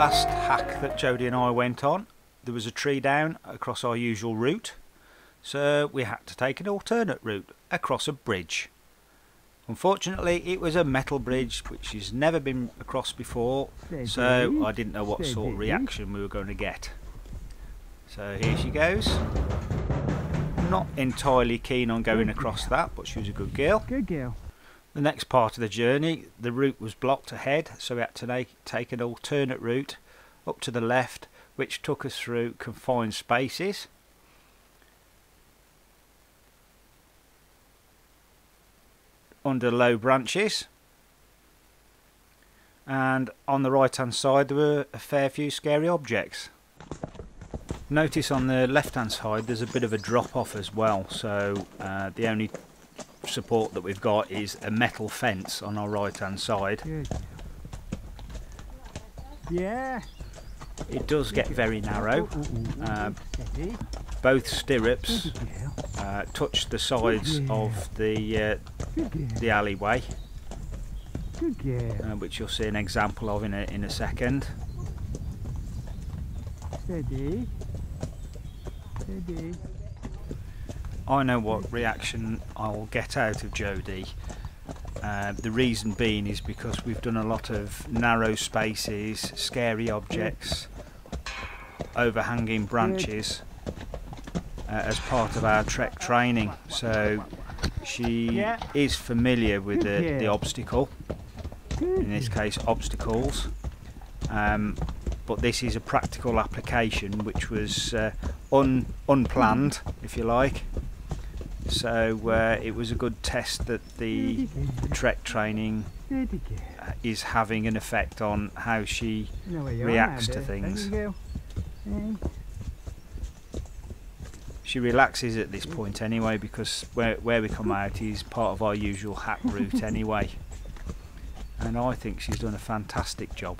last hack that Jodie and I went on, there was a tree down across our usual route, so we had to take an alternate route across a bridge. Unfortunately, it was a metal bridge which has never been across before, so I didn't know what sort of reaction we were going to get. So here she goes. Not entirely keen on going across that, but she was a good girl. Good girl. The next part of the journey, the route was blocked ahead, so we had to take an alternate route up to the left, which took us through confined spaces. Under low branches. And on the right hand side there were a fair few scary objects. Notice on the left hand side there's a bit of a drop off as well, so uh, the only support that we've got is a metal fence on our right hand side. Good. Yeah. It does get very narrow. Uh, both stirrups uh, touch the sides of the uh, the alleyway, uh, which you'll see an example of in a in a second. Steady. Steady. I know what reaction I'll get out of Jodie. Uh, the reason being is because we've done a lot of narrow spaces, scary objects, overhanging branches uh, as part of our TREC training. So she is familiar with the, the obstacle, in this case obstacles. Um, but this is a practical application which was uh, un, unplanned, if you like. So uh, it was a good test that the, the TREC training uh, is having an effect on how she You know where you reacts to things. don't you, girl? She relaxes at this point anyway because where where we come out is part of our usual hack route anyway. And I think she's done a fantastic job.